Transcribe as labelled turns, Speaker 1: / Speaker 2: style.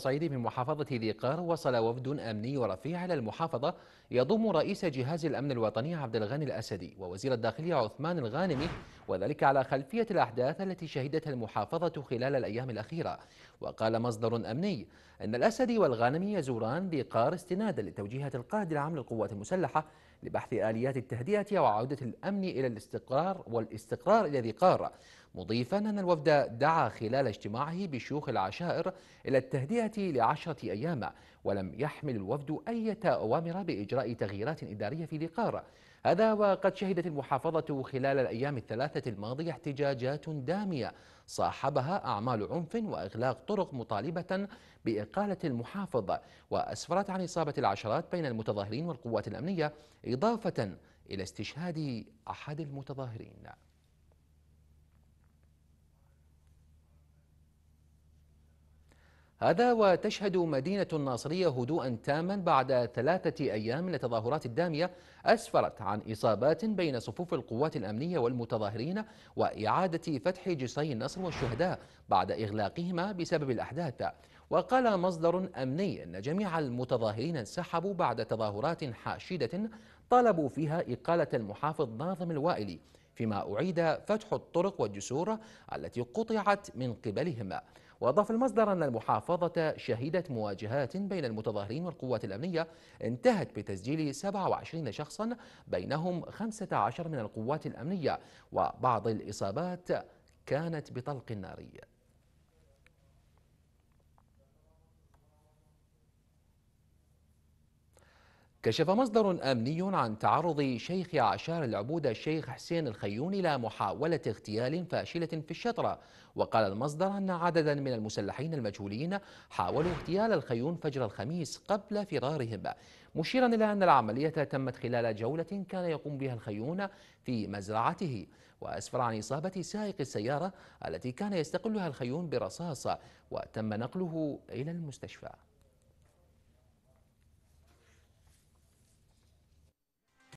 Speaker 1: الصعيد من محافظة ذي قار وصل وفد أمني ورفيع إلى المحافظة يضم رئيس جهاز الأمن الوطني عبد الغني الأسدي ووزير الداخلية عثمان الغانمي وذلك على خلفية الأحداث التي شهدتها المحافظة خلال الأيام الأخيرة. وقال مصدر أمني أن الأسدي والغانمي يزوران ذي قار استنادا لتوجيهات القائد العام للقوات المسلحة لبحث آليات التهدئة وعودة الأمن إلى الاستقرار والاستقرار إلى ذي قار مضيفا أن الوفد دعا خلال اجتماعه بشيوخ العشائر إلى التهدئة لعشرة أيام ولم يحمل الوفد أي أوامر بإجراء تغييرات إدارية في ذقار هذا وقد شهدت المحافظة خلال الأيام الثلاثة الماضية احتجاجات دامية صاحبها أعمال عنف وإغلاق طرق مطالبة بإقالة المحافظ وأسفرت عن إصابة العشرات بين المتظاهرين والقوات الأمنية إضافة إلى استشهاد أحد المتظاهرين. هذا وتشهد مدينة الناصرية هدوءا تاما بعد ثلاثة أيام من التظاهرات الدامية أسفرت عن إصابات بين صفوف القوات الأمنية والمتظاهرين وإعادة فتح جسري النصر والشهداء بعد إغلاقهما بسبب الأحداث. وقال مصدر أمني أن جميع المتظاهرين انسحبوا بعد تظاهرات حاشدة طالبوا فيها إقالة المحافظ ناظم الوائلي فيما أعيد فتح الطرق والجسور التي قطعت من قبلهم وأضاف المصدر أن المحافظة شهدت مواجهات بين المتظاهرين والقوات الأمنية انتهت بتسجيل 27 شخصا بينهم 15 من القوات الأمنية وبعض الإصابات كانت بطلق ناري كشف مصدر أمني عن تعرض شيخ عشار العبودة الشيخ حسين الخيون إلى محاولة اغتيال فاشلة في الشطرة. وقال المصدر أن عددا من المسلحين المجهولين حاولوا اغتيال الخيون فجر الخميس قبل فرارهم. مشيرا إلى أن العملية تمت خلال جولة كان يقوم بها الخيون في مزرعته. وأسفر عن إصابة سائق السيارة التي كان يستقلها الخيون برصاص وتم نقله إلى المستشفى.